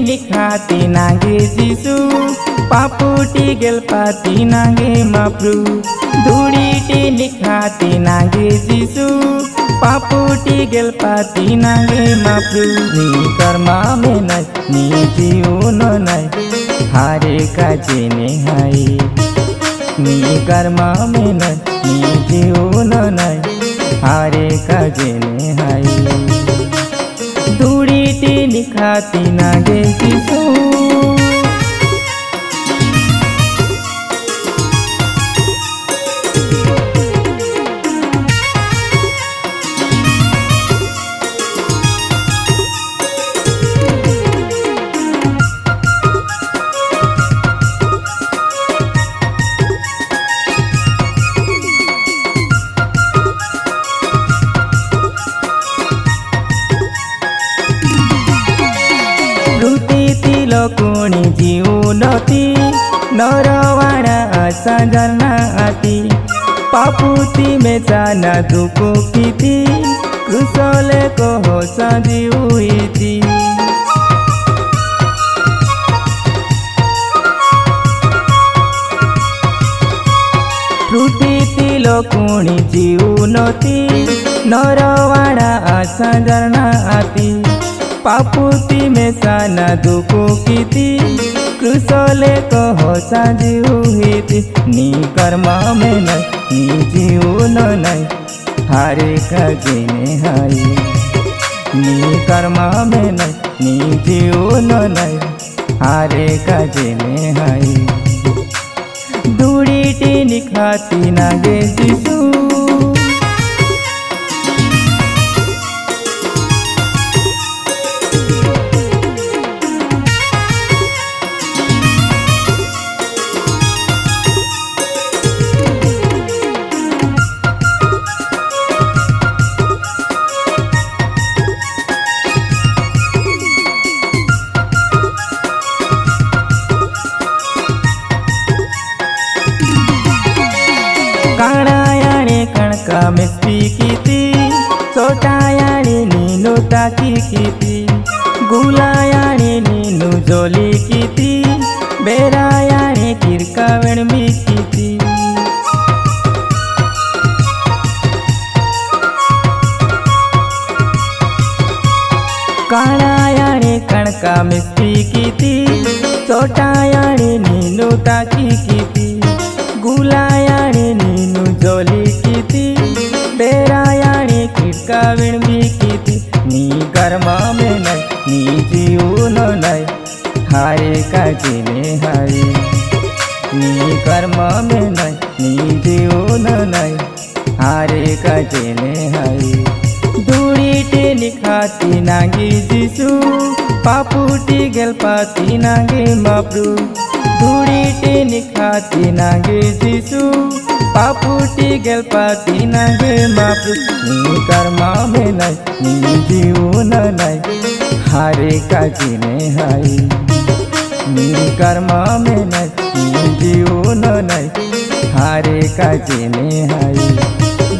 खाती नागे जिसु पापुटी गेल पाती नागे माप्रु। धुडीटी निखाती नागे जिसु पापुटी गेल पाती नागे माप्रु। नी कर्मा में नै नी जीवन नै हारे काजे ने हाई। नी कर्मा में नै नी जीवन नै हारे काजे ने धुडीटी निखाती वृत्तीतील कोणी जीवनती नरवाडा असा जलना आती पापुती मेचाना दुको किती कृसले कहो जीव इती त्रुटीतील कोणी जीवनती नरवाडा असा जलना आती पापुती मेसाना दुको किती कृसले कहो जीव हिती नी कर्मा में नै नी जीवन नै हारे काजिने हाई नी कर्मा में नै नी जीवन नै हारे काजिने हाई दुडीटी निखाती नागे जिसू काणायाने कणका मेस्पी किती? चोटायाने नीनो ताकी किती? गुलायाने नीनु जोली किती? बेरायाने किरका वेणमी किती? काणायाने कणका मेस्पी किती? चोटायाने नीनो ताकी किती? विणबी किती नी कर्मा में नै नी जीवन नै हारे काजिने हाई नी कर्मा में नै नी जीवन नै हारे काजिने हाई दुडीटी निखाती नागी जिसु। पापुटी गेल पाती नागे माप्रु धुडीटी निखाती नागे जिसु। पापुटी गेल पाती नागे माप्रु नी कर्मा में नै नी जीवन नै हारे काजिने हाई। नी कर्मा में नै नी जीवन नै हारे काजिने हाई।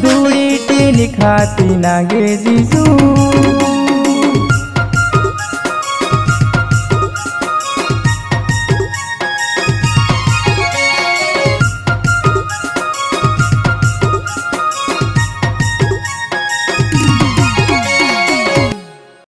दुडीटी निखाती नागे जिसु